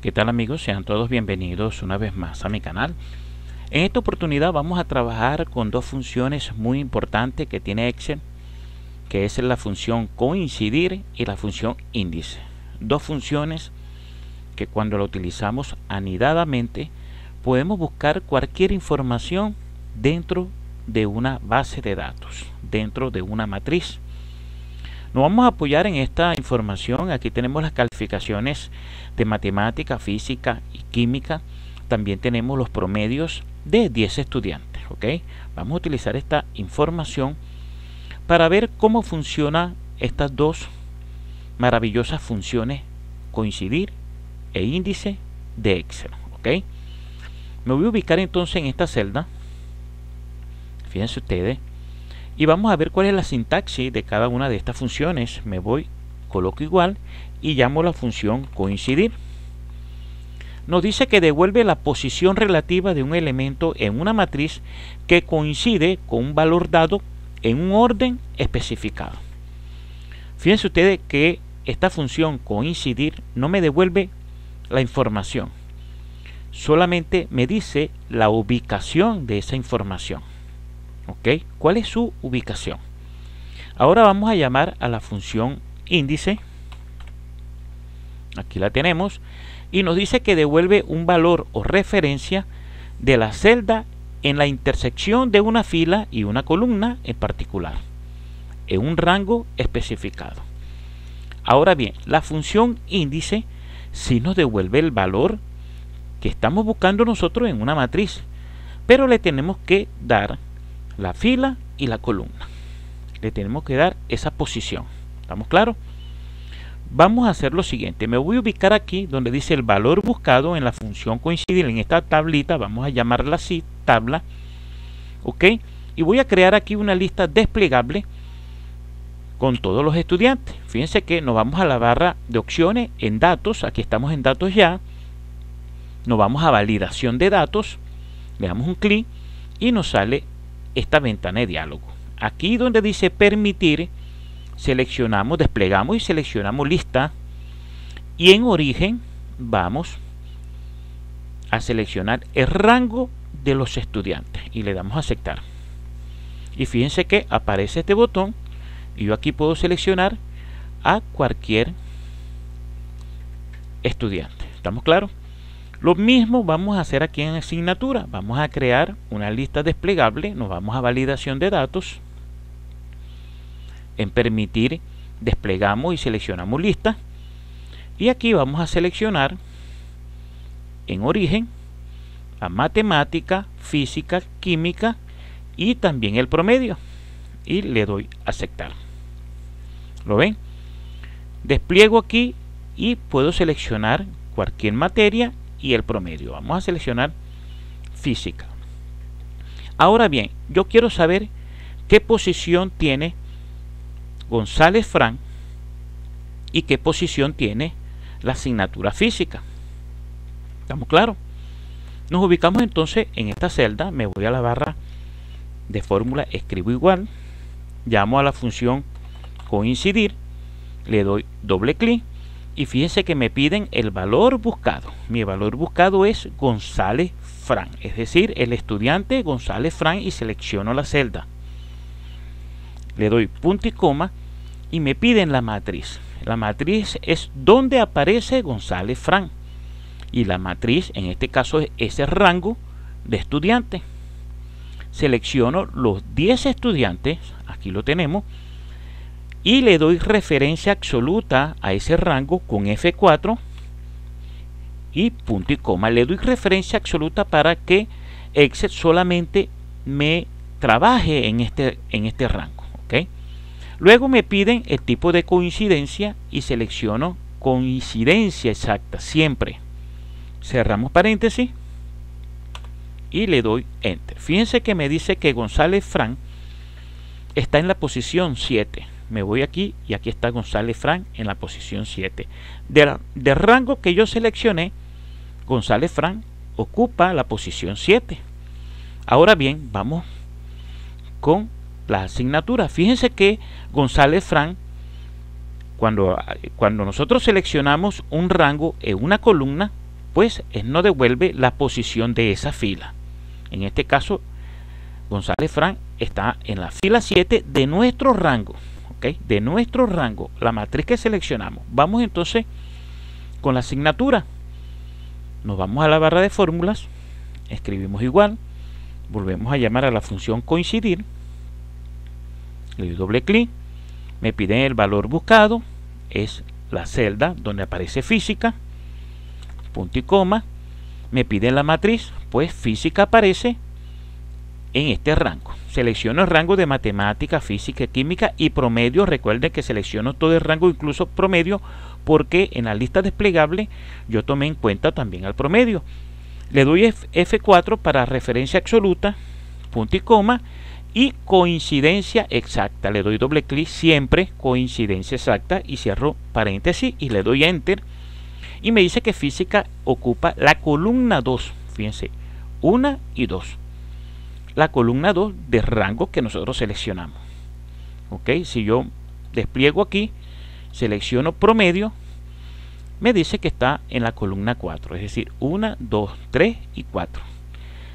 ¿Qué tal amigos? Sean todos bienvenidos una vez más a mi canal. En esta oportunidad vamos a trabajar con dos funciones muy importantes que tiene Excel, que es la función coincidir y la función índice. Dos funciones que cuando la utilizamos anidadamente podemos buscar cualquier información dentro de una base de datos, dentro de una matriz. Nos vamos a apoyar en esta información. Aquí tenemos las calificaciones de matemática, física y química. También tenemos los promedios de 10 estudiantes. Vamos a utilizar esta información para ver cómo funcionan estas dos maravillosas funciones coincidir e índice de Excel. ¿ok? Me voy a ubicar entonces en esta celda. Fíjense ustedes y vamos a ver cuál es la sintaxis de cada una de estas funciones. Me voy, coloco igual y llamo la función coincidir. Nos dice que devuelve la posición relativa de un elemento en una matriz que coincide con un valor dado en un orden especificado. Fíjense ustedes que esta función coincidir no me devuelve la información, solamente me dice la ubicación de esa información. ¿Cuál es su ubicación? Ahora vamos a llamar a la función índice. Aquí la tenemos. Y nos dice que devuelve un valor o referencia de la celda en la intersección de una fila y una columna en particular, en un rango especificado. Ahora bien, la función índice sí nos devuelve el valor que estamos buscando nosotros en una matriz, pero le tenemos que dar la fila y la columna. Le tenemos que dar esa posición. ¿Estamos claros? Vamos a hacer lo siguiente. Me voy a ubicar aquí donde dice el valor buscado en la función coincidir en esta tablita. Vamos a llamarla así, tabla. ¿Ok? Y voy a crear aquí una lista desplegable con todos los estudiantes. Fíjense que nos vamos a la barra de opciones en datos. Aquí estamos en datos ya. Nos vamos a validación de datos. Le damos un clic y nos sale esta ventana de diálogo. Aquí donde dice permitir, seleccionamos, desplegamos y seleccionamos lista. Y en origen vamos a seleccionar el rango de los estudiantes y le damos a aceptar. Y fíjense que aparece este botón y yo aquí puedo seleccionar a cualquier estudiante. ¿Estamos claros? Lo mismo vamos a hacer aquí en asignatura. Vamos a crear una lista desplegable. Nos vamos a validación de datos. En permitir desplegamos y seleccionamos lista. Y aquí vamos a seleccionar en origen a matemática, física, química y también el promedio. Y le doy aceptar. ¿Lo ven? Despliego aquí y puedo seleccionar cualquier materia y el promedio. Vamos a seleccionar física. Ahora bien, yo quiero saber qué posición tiene González Fran y qué posición tiene la asignatura física. ¿Estamos claros? Nos ubicamos entonces en esta celda, me voy a la barra de fórmula, escribo igual, llamo a la función coincidir, le doy doble clic y fíjense que me piden el valor buscado. Mi valor buscado es González Fran, es decir, el estudiante González Fran y selecciono la celda. Le doy punto y coma y me piden la matriz. La matriz es donde aparece González Fran. Y la matriz, en este caso, es ese rango de estudiante. Selecciono los 10 estudiantes, aquí lo tenemos, y le doy referencia absoluta a ese rango con F4 y punto y coma. Le doy referencia absoluta para que Excel solamente me trabaje en este, en este rango. ¿okay? Luego me piden el tipo de coincidencia y selecciono coincidencia exacta siempre. Cerramos paréntesis y le doy Enter. Fíjense que me dice que González Fran está en la posición 7 me voy aquí y aquí está González Fran en la posición 7. De, rango que yo seleccioné, González Fran ocupa la posición 7. Ahora bien, vamos con la asignatura. Fíjense que González Fran, cuando, cuando nosotros seleccionamos un rango en una columna, pues no devuelve la posición de esa fila. En este caso, González Frank está en la fila 7 de nuestro rango. De nuestro rango, la matriz que seleccionamos. Vamos entonces con la asignatura. Nos vamos a la barra de fórmulas, escribimos igual, volvemos a llamar a la función coincidir, le doy doble clic, me piden el valor buscado, es la celda donde aparece física, punto y coma, me piden la matriz, pues física aparece en este rango. Selecciono el rango de matemática, física, química y promedio. Recuerden que selecciono todo el rango, incluso promedio, porque en la lista desplegable yo tomé en cuenta también al promedio. Le doy F4 para referencia absoluta, punto y coma, y coincidencia exacta. Le doy doble clic siempre, coincidencia exacta, y cierro paréntesis y le doy Enter. Y me dice que física ocupa la columna 2. Fíjense, 1 y 2 la columna 2 de rango que nosotros seleccionamos. Ok, si yo despliego aquí, selecciono promedio, me dice que está en la columna 4, es decir, 1, 2, 3 y 4.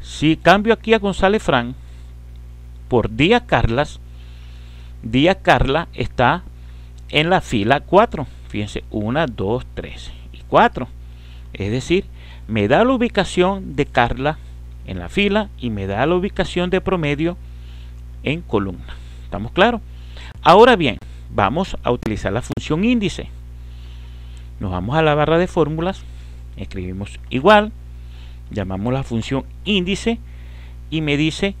Si cambio aquí a González Fran por Día Carlas, Día Carla está en la fila 4. Fíjense, 1, 2, 3 y 4. Es decir, me da la ubicación de Carla en la fila y me da la ubicación de promedio en columna. ¿Estamos claros? Ahora bien, vamos a utilizar la función índice. Nos vamos a la barra de fórmulas, escribimos igual, llamamos la función índice y me dice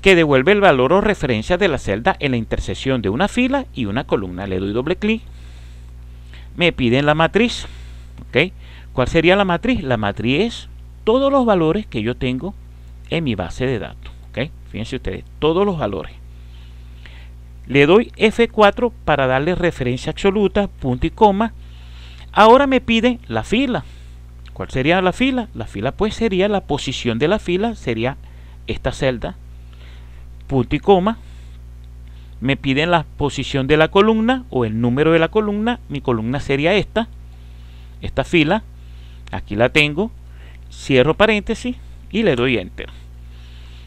que devuelve el valor o referencia de la celda en la intersección de una fila y una columna. Le doy doble clic. Me piden la matriz. ¿ok? ¿Cuál sería la matriz? La matriz todos los valores que yo tengo en mi base de datos. ¿ok? Fíjense ustedes, todos los valores. Le doy F4 para darle referencia absoluta, punto y coma. Ahora me pide la fila. ¿Cuál sería la fila? La fila pues sería la posición de la fila, sería esta celda, punto y coma. Me piden la posición de la columna o el número de la columna. Mi columna sería esta, esta fila. Aquí la tengo cierro paréntesis y le doy enter.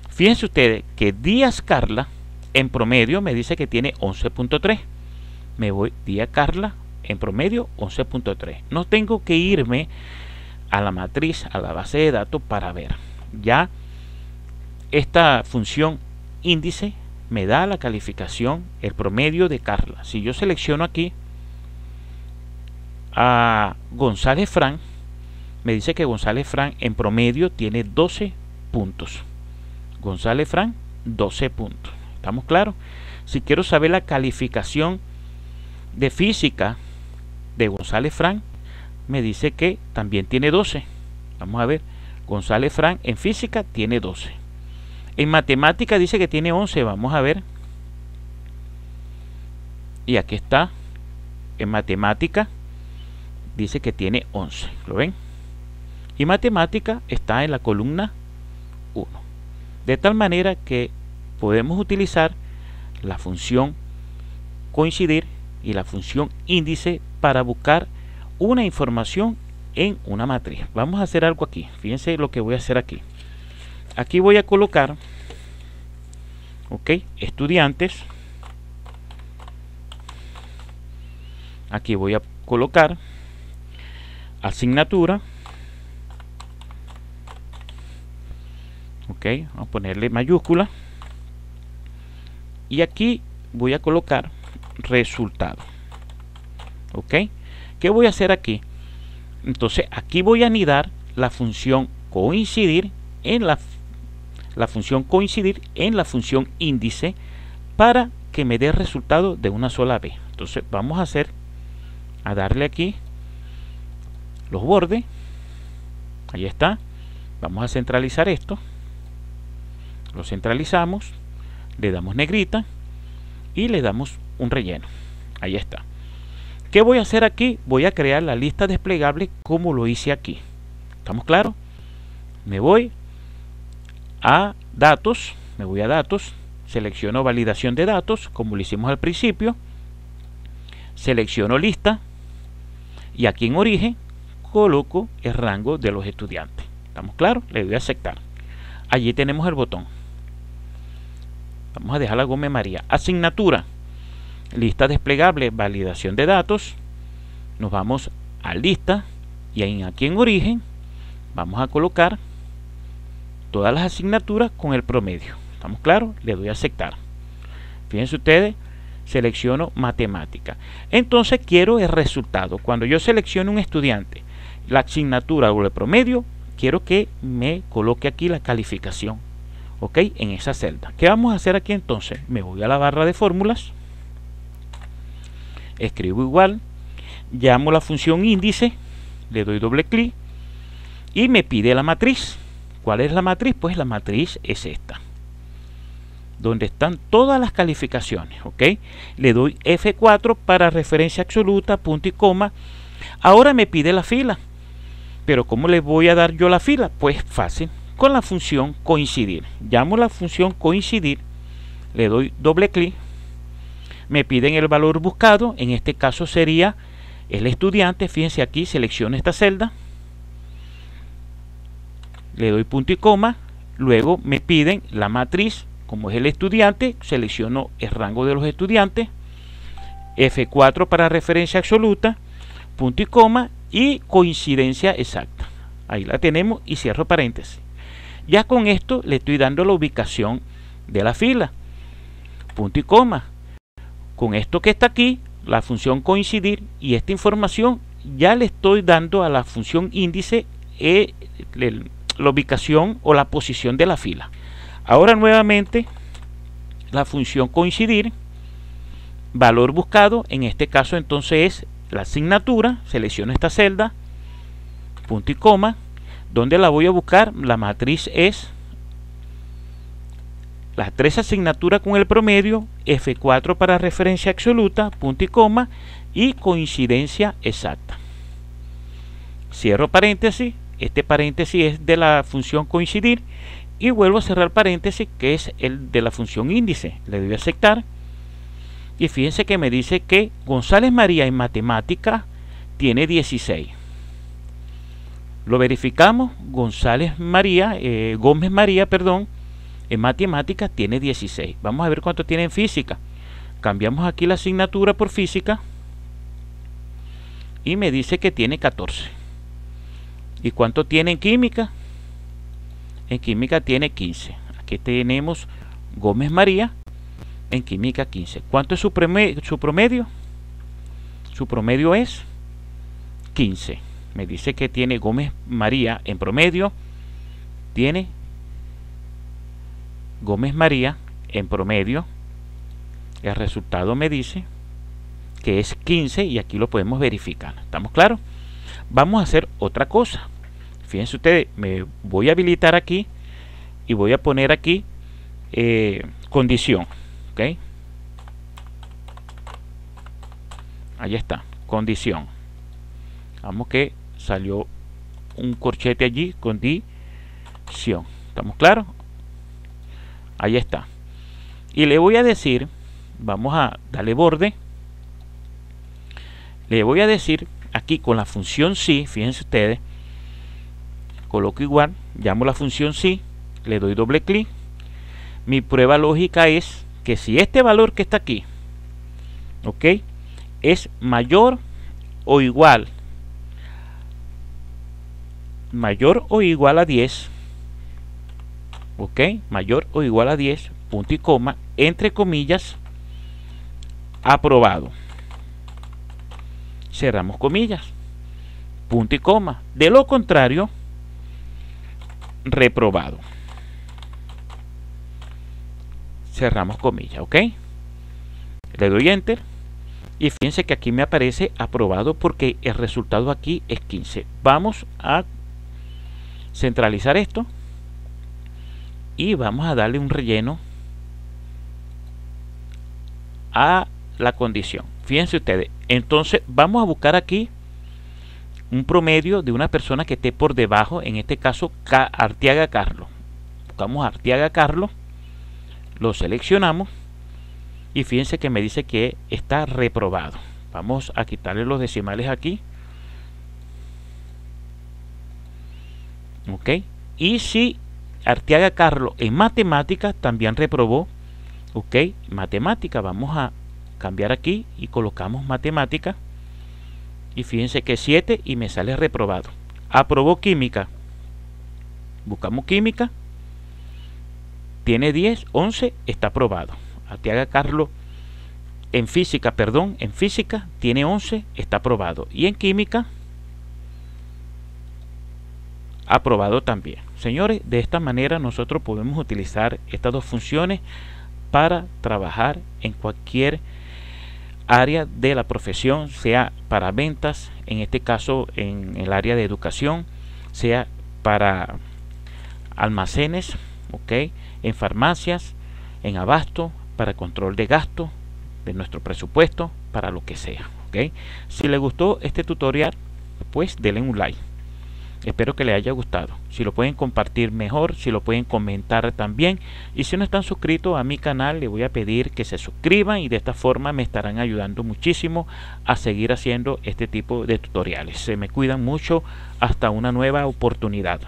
Fíjense ustedes que Díaz Carla en promedio me dice que tiene 11.3. Me voy Díaz Carla en promedio 11.3. No tengo que irme a la matriz, a la base de datos para ver. Ya esta función índice me da la calificación, el promedio de Carla. Si yo selecciono aquí a González Frank, me dice que González Fran en promedio tiene 12 puntos. González Fran, 12 puntos. ¿Estamos claros? Si quiero saber la calificación de física de González Fran, me dice que también tiene 12. Vamos a ver. González Fran en física tiene 12. En matemática dice que tiene 11. Vamos a ver. Y aquí está. En matemática dice que tiene 11. ¿Lo ven? Y matemática está en la columna 1. De tal manera que podemos utilizar la función coincidir y la función índice para buscar una información en una matriz. Vamos a hacer algo aquí. Fíjense lo que voy a hacer aquí. Aquí voy a colocar, ok, estudiantes. Aquí voy a colocar asignatura ok vamos a ponerle mayúscula. Y aquí voy a colocar resultado. Ok ¿qué voy a hacer aquí? entonces aquí voy a anidar la función coincidir en la, función coincidir en la función índice para que me dé resultado de una sola vez. Entonces vamos a hacer a darle aquí los bordes. Ahí está. Vamos a centralizar esto lo centralizamos, le damos negrita y le damos un relleno. Ahí está. ¿Qué voy a hacer aquí? Voy a crear la lista desplegable como lo hice aquí. ¿Estamos claros? Me voy a datos, me voy a datos, selecciono validación de datos, como lo hicimos al principio, selecciono lista y aquí en origen, coloco el rango de los estudiantes. ¿Estamos claros? Le doy a aceptar. Allí tenemos el botón. Vamos a dejar la Gómez María. Asignatura. Lista desplegable, validación de datos. Nos vamos a lista y aquí en origen vamos a colocar todas las asignaturas con el promedio. ¿Estamos claros? Le doy a aceptar. Fíjense ustedes, selecciono matemática. Entonces quiero el resultado. Cuando yo selecciono un estudiante, la asignatura o el promedio, quiero que me coloque aquí la calificación. ¿Ok? En esa celda. ¿Qué vamos a hacer aquí entonces? Me voy a la barra de fórmulas. Escribo igual. Llamo la función índice. Le doy doble clic. Y me pide la matriz. ¿Cuál es la matriz? Pues la matriz es esta donde están todas las calificaciones, ¿ok? Le doy F4 para referencia absoluta, punto y coma. Ahora me pide la fila. Pero ¿cómo le voy a dar yo la fila? Pues fácil, con la función coincidir. Llamo la función coincidir, le doy doble clic, me piden el valor buscado, en este caso sería el estudiante, fíjense aquí, selecciono esta celda, le doy punto y coma, luego me piden la matriz como es el estudiante, selecciono el rango de los estudiantes, F4 para referencia absoluta, punto y coma y coincidencia exacta. Ahí la tenemos y cierro paréntesis. Ya con esto le estoy dando la ubicación de la fila. Punto y coma. Con esto que está aquí, la función coincidir y esta información ya le estoy dando a la función índice eh, la ubicación o la posición de la fila. Ahora nuevamente la función coincidir, valor buscado, en este caso entonces es la asignatura, selecciono esta celda, punto y coma, donde la voy a buscar, la matriz es las tres asignaturas con el promedio, F4 para referencia absoluta, punto y coma, y coincidencia exacta. Cierro paréntesis, este paréntesis es de la función coincidir y vuelvo a cerrar paréntesis que es el de la función índice. Le doy a aceptar y fíjense que me dice que González María en matemática tiene 16 lo verificamos González María eh, Gómez María perdón en matemática tiene 16 vamos a ver cuánto tiene en física cambiamos aquí la asignatura por física y me dice que tiene 14 y cuánto tiene en química en química tiene 15. Aquí tenemos Gómez María en química 15. ¿Cuánto es su promedio? Su promedio es 15. Me dice que tiene Gómez María en promedio. Tiene Gómez María en promedio. El resultado me dice que es 15 y aquí lo podemos verificar. ¿Estamos claros? Vamos a hacer otra cosa fíjense ustedes, me voy a habilitar aquí y voy a poner aquí eh, condición. ¿ok? Ahí está, condición. Vamos que salió un corchete allí, condición. ¿Estamos claros? Ahí está. Y le voy a decir, vamos a darle borde. Le voy a decir aquí con la función si, fíjense ustedes, coloco igual, llamo la función si, le doy doble clic. Mi prueba lógica es que si este valor que está aquí, ok, es mayor o igual, mayor o igual a 10, ok, mayor o igual a 10, punto y coma, entre comillas, aprobado. Cerramos comillas, punto y coma. De lo contrario, reprobado. Cerramos comillas, ¿ok? Le doy enter y fíjense que aquí me aparece aprobado porque el resultado aquí es 15. Vamos a centralizar esto y vamos a darle un relleno a la condición. Fíjense ustedes, entonces vamos a buscar aquí un promedio de una persona que esté por debajo, en este caso Arteaga Carlos. Buscamos Arteaga Carlos, lo seleccionamos y fíjense que me dice que está reprobado. Vamos a quitarle los decimales aquí. Ok y si Arteaga Carlos en matemáticas también reprobó ok matemática vamos a cambiar aquí y colocamos matemática. Y fíjense que 7 y me sale reprobado. Aprobó química. Buscamos química. Tiene 10 11 está aprobado. Arteaga Carlos en física perdón en física tiene 11 está aprobado. Y en química aprobado también. Señores, de esta manera nosotros podemos utilizar estas dos funciones para trabajar en cualquier área de la profesión, sea para ventas, en este caso en el área de educación, sea para almacenes, ¿ok? en farmacias, en abasto, para control de gasto de nuestro presupuesto, para lo que sea. Si le gustó este tutorial, pues denle un like. Espero que les haya gustado. Si lo pueden compartir mejor, si lo pueden comentar también. Y si no están suscritos a mi canal, les voy a pedir que se suscriban y de esta forma me estarán ayudando muchísimo a seguir haciendo este tipo de tutoriales. Se me cuidan mucho. Hasta una nueva oportunidad.